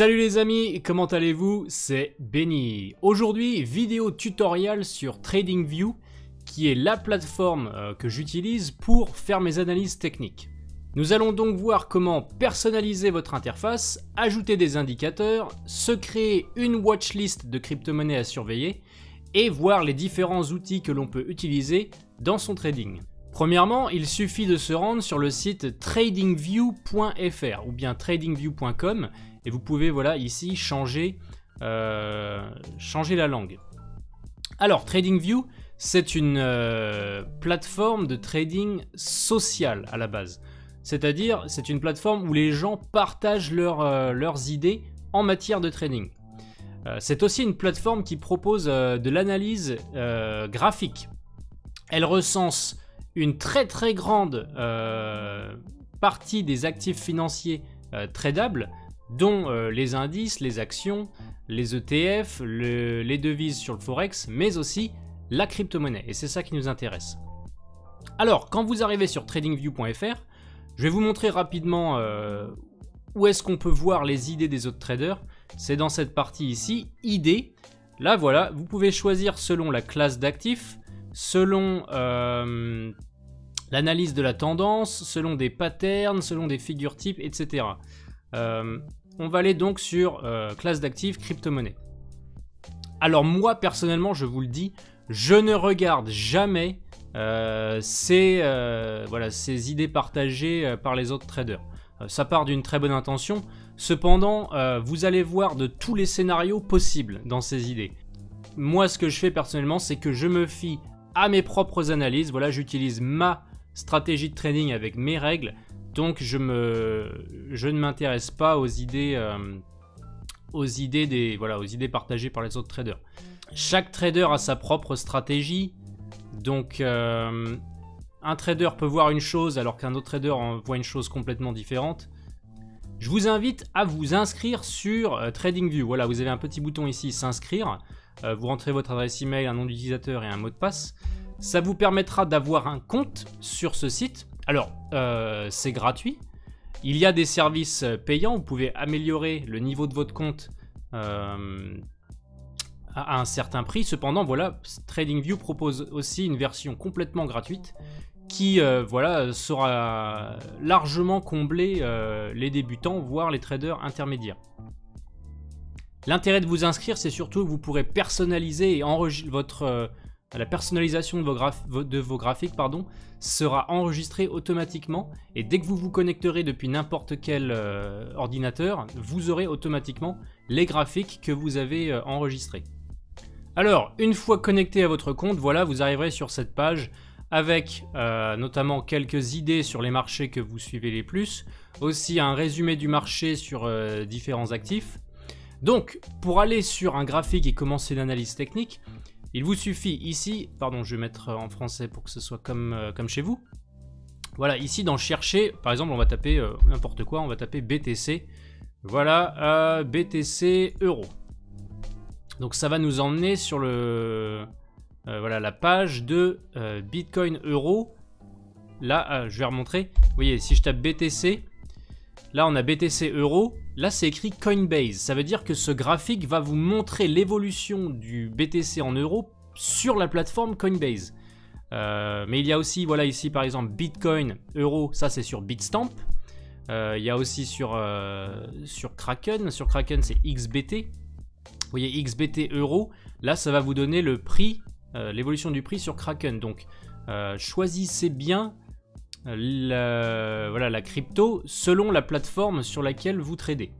Salut les amis, comment allez-vous? C'est Benny. Aujourd'hui, vidéo tutoriel sur TradingView, qui est la plateforme euh, que j'utilise pour faire mes analyses techniques. Nous allons donc voir comment personnaliser votre interface, ajouter des indicateurs, se créer une watchlist de crypto-monnaies à surveiller et voir les différents outils que l'on peut utiliser dans son trading. Premièrement, il suffit de se rendre sur le site tradingview.fr ou bien tradingview.com et vous pouvez voilà ici changer, euh, changer la langue. Alors TradingView, c'est une euh, plateforme de trading social à la base. C'est-à-dire, c'est une plateforme où les gens partagent euh, leurs idées en matière de trading. c'est aussi une plateforme qui propose de l'analyse graphique. Elle recense une très très grande partie des actifs financiers tradables, dont euh, les indices, les actions, les ETF, les devises sur le forex, mais aussi la crypto-monnaie. Et c'est ça qui nous intéresse. Alors, quand vous arrivez sur tradingview.fr, je vais vous montrer rapidement où est-ce qu'on peut voir les idées des autres traders. C'est dans cette partie ici, idées. Là, voilà, vous pouvez choisir selon la classe d'actifs, selon euh, l'analyse de la tendance, selon des patterns, selon des figures types, etc. Euh, on va aller donc sur euh, classe d'actifs crypto-monnaie. Alors moi personnellement, je vous le dis, je ne regarde jamais ces, voilà, ces idées partagées par les autres traders. ça part d'une très bonne intention, cependant vous allez voir de tous les scénarios possibles dans ces idées. Moi ce que je fais personnellement, c'est que je me fie à mes propres analyses. Voilà, j'utilise ma stratégie de trading avec mes règles. Donc je, ne m'intéresse pas aux idées, euh, aux idées des, voilà, aux idées partagées par les autres traders. Chaque trader a sa propre stratégie. Donc euh, un trader peut voir une chose alors qu'un autre trader voit une chose complètement différente. Je vous invite à vous inscrire sur euh, TradingView. Voilà, vous avez un petit bouton ici, s'inscrire. Vous rentrez votre adresse email, un nom d'utilisateur et un mot de passe. Ça vous permettra d'avoir un compte sur ce site. Alors, euh, c'est gratuit. Il y a des services payants. Vous pouvez améliorer le niveau de votre compte à un certain prix. Cependant, voilà, TradingView propose aussi une version complètement gratuite qui euh, voilà, saura largement combler euh, les débutants, voire les traders intermédiaires. L'intérêt de vous inscrire, c'est surtout que vous pourrez personnaliser et enregistrer votre... Euh, la personnalisation de vos, graphiques sera enregistrée automatiquement et dès que vous vous connecterez depuis n'importe quel ordinateur, vous aurez automatiquement les graphiques que vous avez enregistrés. Alors, une fois connecté à votre compte, voilà, vous arriverez sur cette page avec euh, notamment quelques idées sur les marchés que vous suivez les plus, aussi un résumé du marché sur euh, différents actifs. Donc, pour aller sur un graphique et commencer l'analyse technique, il vous suffit ici, pardon, je vais mettre en français pour que ce soit comme, euh, comme chez vous. Voilà, ici dans chercher, par exemple, on va taper n'importe quoi, on va taper BTC. Voilà, BTC euro. Donc ça va nous emmener sur le, euh, voilà la page de euh, Bitcoin Euro. Là, euh, je vais remontrer. Vous voyez, si je tape BTC, là on a BTC Euro. Là, c'est écrit Coinbase. Ça veut dire que ce graphique va vous montrer l'évolution du BTC en euros sur la plateforme Coinbase. mais il y a aussi, voilà ici par exemple, Bitcoin Euro, ça c'est sur Bitstamp. il y a aussi sur, sur Kraken. Sur Kraken, c'est XBT. Vous voyez, XBT Euro. Là, ça va vous donner le prix euh, l'évolution du prix sur Kraken. Donc euh, choisissez bien euh, la, voilà, la crypto selon la plateforme sur laquelle vous tradez.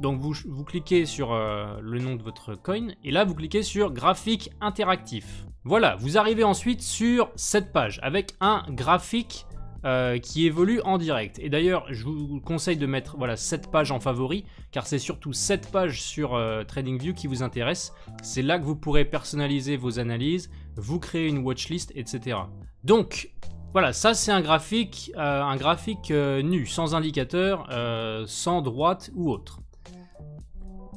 Donc vous, vous cliquez sur le nom de votre coin et là vous cliquez sur graphique interactif. Voilà, vous arrivez ensuite sur cette page avec un graphique euh, qui évolue en direct. Et d'ailleurs, je vous conseille de mettre voilà, cette page en favori, car c'est surtout cette page sur euh, TradingView qui vous intéresse. C'est là que vous pourrez personnaliser vos analyses, vous créer une watchlist, etc. Donc, voilà, ça c'est un graphique, euh, graphique nu, sans indicateur, sans droite ou autre.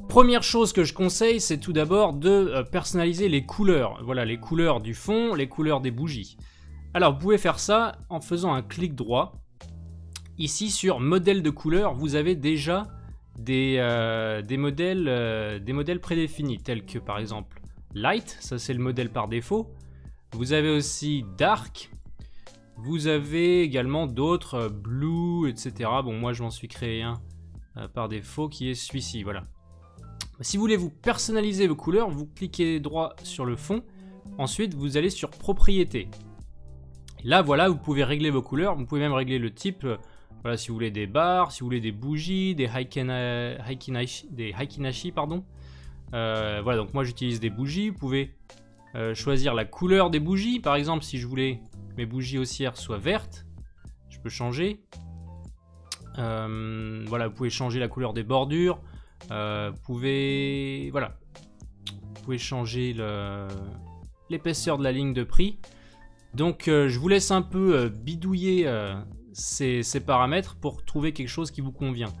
Première chose que je conseille, c'est tout d'abord de personnaliser les couleurs. Voilà, les couleurs du fond, les couleurs des bougies. Alors, vous pouvez faire ça en faisant un clic droit. Ici, sur modèle de couleur, vous avez déjà euh, euh, des modèles prédéfinis, tels que par exemple Light, ça c'est le modèle par défaut. Vous avez aussi Dark. Vous avez également d'autres, euh, Blue, etc. Bon, moi je m'en suis créé un par défaut qui est celui-ci, voilà. Si vous voulez vous personnaliser vos couleurs, vous cliquez droit sur le fond. Ensuite, vous allez sur Propriétés. Là, voilà, vous pouvez régler vos couleurs. Vous pouvez même régler le type. Voilà, si vous voulez des barres, si vous voulez des bougies, des haikinashi, des haikinashi pardon. Euh, voilà, donc moi j'utilise des bougies. Vous pouvez euh, choisir la couleur des bougies. Par exemple, si je voulais mes bougies haussières soient vertes, je peux changer. Euh, voilà, vous pouvez changer la couleur des bordures. vous pouvez, voilà, vous pouvez changer l'épaisseur de la ligne de prix. Donc, je vous laisse un peu bidouiller ces, paramètres pour trouver quelque chose qui vous convient.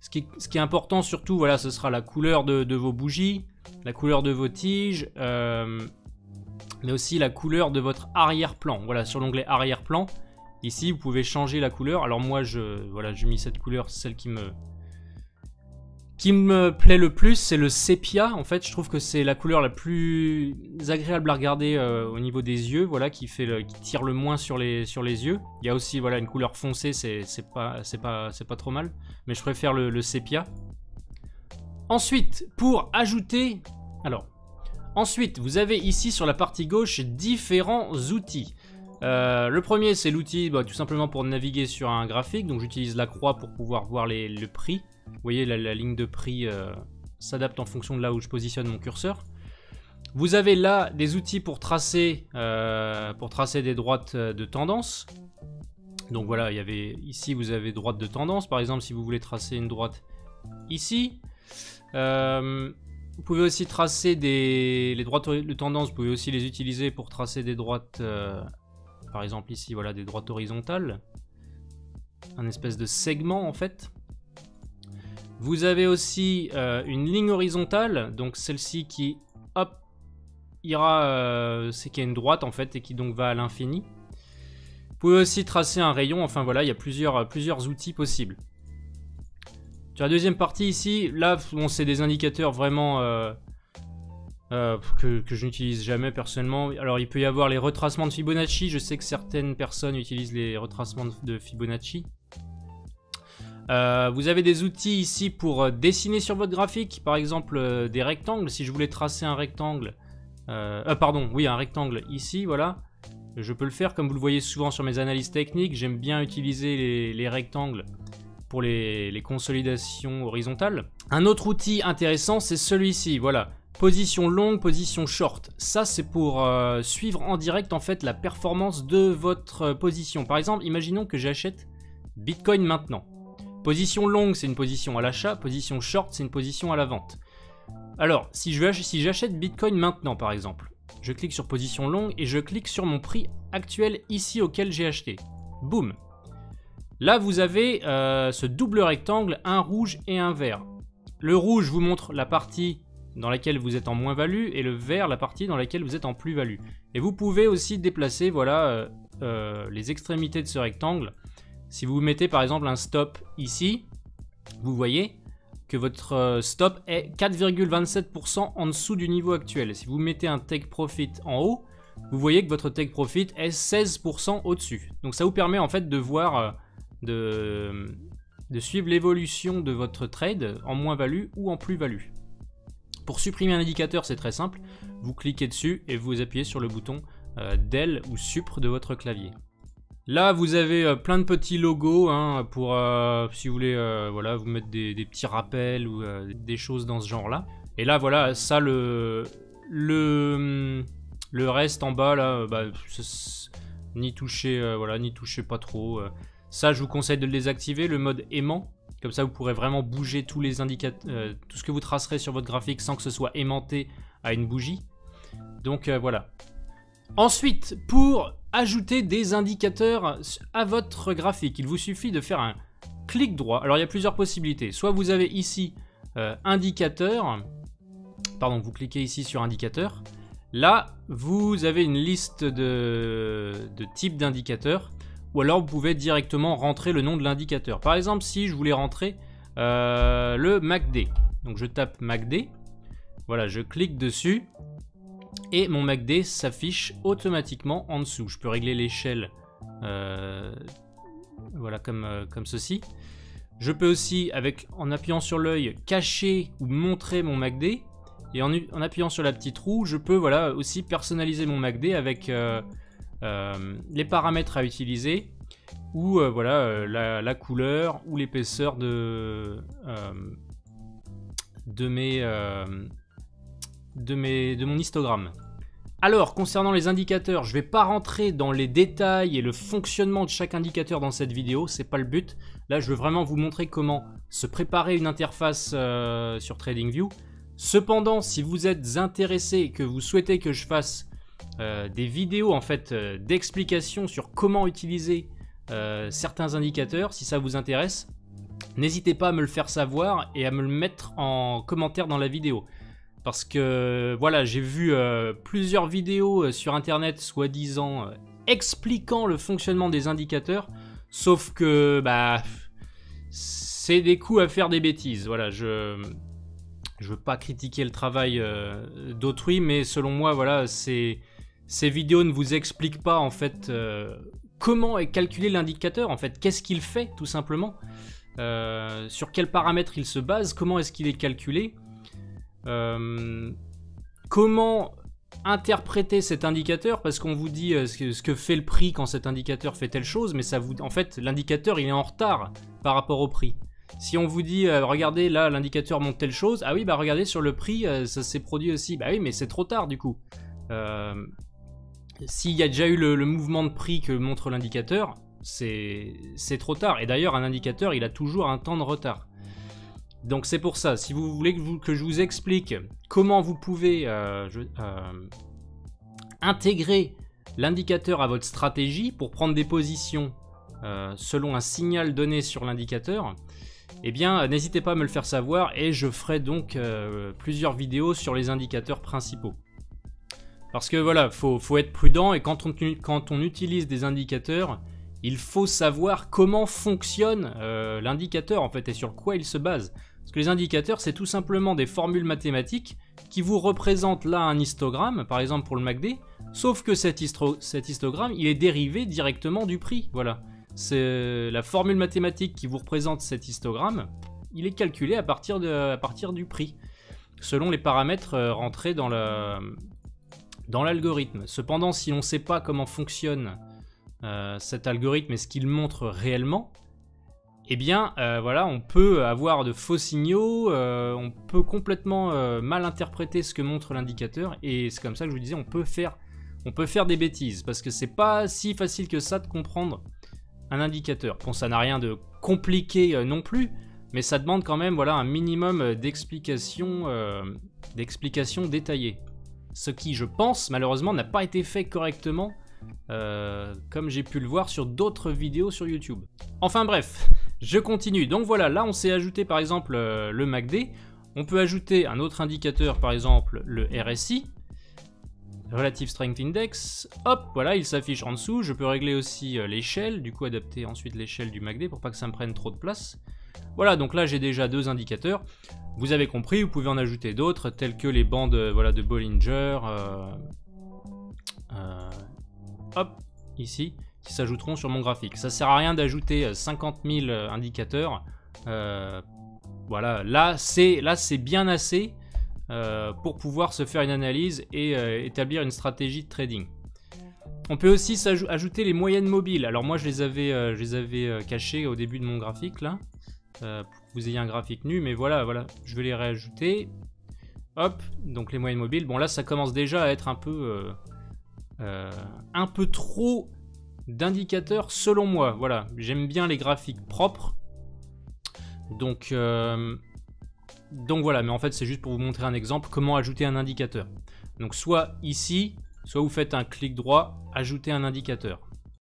Ce qui, est important surtout, voilà, ce sera la couleur de, vos bougies, la couleur de vos tiges, euh, mais aussi la couleur de votre arrière-plan. Voilà, sur l'onglet arrière-plan, ici vous pouvez changer la couleur. Alors moi, je, voilà, j'ai mis cette couleur, celle qui me, qui me plaît le plus, c'est le sépia. En fait, je trouve que c'est la couleur la plus agréable à regarder euh, au niveau des yeux, voilà, qui fait qui tire le moins sur les sur les yeux. Il y a aussi voilà une couleur foncée, c'est pas c'est pas c'est pas trop mal, mais je préfère le, sépia. Ensuite, pour ajouter, alors, ensuite vous avez ici sur la partie gauche différents outils. Euh, le premier c'est l'outil bah, tout simplement pour naviguer sur un graphique, donc j'utilise la croix pour pouvoir voir le prix. Vous voyez, la, ligne de prix euh, s'adapte en fonction de là où je positionne mon curseur. Vous avez là des outils pour tracer, euh, pour tracer des droites de tendance. Donc voilà, il y avait ici vous avez droite de tendance. Par exemple, si vous voulez tracer une droite ici, vous pouvez aussi tracer des les droites de tendance. Vous pouvez aussi les utiliser pour tracer des droites, par exemple ici, voilà, des droites horizontales, un espèce de segment en fait. Vous avez aussi euh, une ligne horizontale, donc celle-ci qui, hop, ira, euh, c'est qu'il y a une droite en fait, et qui donc va à l'infini. Vous pouvez aussi tracer un rayon, enfin voilà, il y a plusieurs, plusieurs outils possibles. Sur la deuxième partie ici, là, c'est des indicateurs vraiment euh, que, que je n'utilise jamais personnellement. Alors, il peut y avoir les retracements de Fibonacci. Je sais que certaines personnes utilisent les retracements de Fibonacci. Euh, vous avez des outils ici pour euh, dessiner sur votre graphique, par exemple euh, des rectangles. Si je voulais tracer un rectangle, pardon, oui, un rectangle ici, voilà. Je peux le faire comme vous le voyez souvent sur mes analyses techniques. J'aime bien utiliser les, rectangles pour les, consolidations horizontales. Un autre outil intéressant, c'est celui-ci, voilà. Position longue, position short. Ça, c'est pour suivre en direct en fait la performance de votre position. Par exemple, imaginons que j'achète Bitcoin maintenant. Position longue, c'est une position à l'achat. Position short, c'est une position à la vente. Alors, si j'achète Bitcoin maintenant, par exemple, je clique sur position longue et je clique sur mon prix actuel ici auquel j'ai acheté. Boum Là, vous avez euh, ce double rectangle, un rouge et un vert. Le rouge vous montre la partie dans laquelle vous êtes en moins-value et le vert la partie dans laquelle vous êtes en plus-value. Et vous pouvez aussi déplacer voilà, euh, euh, les extrémités de ce rectangle si vous mettez par exemple un stop ici, vous voyez que votre stop est 4,27% en dessous du niveau actuel. Si vous mettez un take profit en haut, vous voyez que votre take profit est 16% au-dessus. Donc ça vous permet en fait de voir, de, suivre l'évolution de votre trade en moins-value ou en plus-value. Pour supprimer un indicateur, c'est très simple. Vous cliquez dessus et vous appuyez sur le bouton euh, Del ou Supre de votre clavier. Là, vous avez euh, plein de petits logos hein, pour, euh, si vous voulez, euh, voilà, vous mettre des, petits rappels ou des choses dans ce genre-là. Et là, voilà, ça, le, le, le reste en bas, là, bah, ni toucher, voilà, ni toucher pas trop. Ça, je vous conseille de le désactiver, le mode aimant. Comme ça, vous pourrez vraiment bouger tous les indicateurs, tout ce que vous tracerez sur votre graphique sans que ce soit aimanté à une bougie. Donc voilà. Ensuite, pour ajouter des indicateurs à votre graphique. Il vous suffit de faire un clic droit. Alors il y a plusieurs possibilités. Soit vous avez ici euh, indicateur, pardon, vous cliquez ici sur indicateur. Là, vous avez une liste de, types d'indicateurs, ou alors vous pouvez directement rentrer le nom de l'indicateur. Par exemple, si je voulais rentrer le MACD. Donc je tape MACD. Voilà, je clique dessus. Et mon MACD s'affiche automatiquement en dessous. Je peux régler l'échelle voilà, comme, comme ceci. Je peux aussi, avec, en appuyant sur l'œil, cacher ou montrer mon MACD. Et en, appuyant sur la petite roue, je peux voilà, aussi personnaliser mon MACD avec euh, euh, les paramètres à utiliser ou euh, voilà, la, couleur ou l'épaisseur de, de, mes, de, mon histogramme. Alors, concernant les indicateurs, je ne vais pas rentrer dans les détails et le fonctionnement de chaque indicateur dans cette vidéo, c'est pas le but. Là, je veux vraiment vous montrer comment se préparer une interface euh, sur TradingView. Cependant, si vous êtes intéressé et que vous souhaitez que je fasse euh, des vidéos en fait euh, d'explication sur comment utiliser certains indicateurs, si ça vous intéresse, n'hésitez pas à me le faire savoir et à me le mettre en commentaire dans la vidéo. Parce que voilà, j'ai vu euh, plusieurs vidéos euh, sur internet soi-disant euh, expliquant le fonctionnement des indicateurs, sauf que bah c'est des coups à faire des bêtises. Voilà, je je veux pas critiquer le travail d'autrui, mais selon moi, voilà, ces, ces vidéos ne vous expliquent pas en fait comment est calculé l'indicateur, en fait, qu'est-ce qu'il fait tout simplement, sur quels paramètres il se base, comment est-ce qu'il est calculé. Euh, comment interpréter cet indicateur parce qu'on vous dit euh, ce, que, fait le prix quand cet indicateur fait telle chose, mais ça vous, en fait, l'indicateur il est en retard par rapport au prix. Si on vous dit, euh, regardez là, l'indicateur montre telle chose, ah oui, bah regardez sur le prix, ça s'est produit aussi. Bah oui, mais c'est trop tard du coup. S'il y a déjà eu le, mouvement de prix que montre l'indicateur, c'est trop tard. Et d'ailleurs, un indicateur, il a toujours un temps de retard. Donc c'est pour ça, si vous voulez que, je vous explique comment vous pouvez euh, euh, intégrer l'indicateur à votre stratégie pour prendre des positions euh, selon un signal donné sur l'indicateur, eh bien n'hésitez pas à me le faire savoir et je ferai donc plusieurs vidéos sur les indicateurs principaux. Parce que voilà, faut, faut être prudent et quand on, utilise des indicateurs, il faut savoir comment fonctionne l'indicateur en fait et sur quoi il se base. Parce que les indicateurs, c'est tout simplement des formules mathématiques qui vous représentent là un histogramme, par exemple pour le MACD, sauf que cet, histogramme, il est dérivé directement du prix. Voilà. C'est la formule mathématique qui vous représente cet histogramme, il est calculé à partir, de, partir du prix, selon les paramètres euh, rentrés dans l'algorithme. Cependant, si on ne sait pas comment fonctionne euh, cet algorithme et ce qu'il montre réellement, eh bien, euh, voilà, on peut avoir de faux signaux, euh, on peut complètement mal interpréter ce que montre l'indicateur, et c'est comme ça que je vous disais, on peut faire, on peut faire des bêtises, parce que c'est pas si facile que ça de comprendre un indicateur. Bon, ça n'a rien de compliqué non plus, mais ça demande quand même, voilà, un minimum d'explications, d'explications détaillées. Ce qui, je pense, malheureusement, n'a pas été fait correctement comme j'ai pu le voir sur d'autres vidéos sur YouTube. Enfin bref, je continue. Donc voilà, là on s'est ajouté par exemple euh, le MACD. On peut ajouter un autre indicateur, par exemple le RSI, Relative Strength Index. Hop, voilà, il s'affiche en dessous. Je peux régler aussi euh, l'échelle, du coup adapter ensuite l'échelle du MACD pour pas que ça me prenne trop de place. Voilà, donc là j'ai déjà deux indicateurs. Vous avez compris, vous pouvez en ajouter d'autres, tels que les bandes euh, voilà, de Bollinger. hop, ici qui s'ajouteront sur mon graphique. Ça sert à rien d'ajouter 50 euh, 000 euh, indicateurs. Euh, voilà, là c'est là c'est bien assez pour pouvoir se faire une analyse et établir une stratégie de trading. On peut aussi ajouter les moyennes mobiles. Alors moi je les avais, je les avais cachées au début de mon graphique là, que vous ayez un graphique nu, mais voilà, voilà, je vais les réajouter. Hop, donc les moyennes mobiles. Bon là ça commence déjà à être un peu, un peu trop d'indicateurs selon moi. Voilà, j'aime bien les graphiques propres. Donc, euh, donc voilà, mais en fait c'est juste pour vous montrer un exemple comment ajouter un indicateur. Donc soit ici, soit vous faites un clic droit, ajouter un indicateur.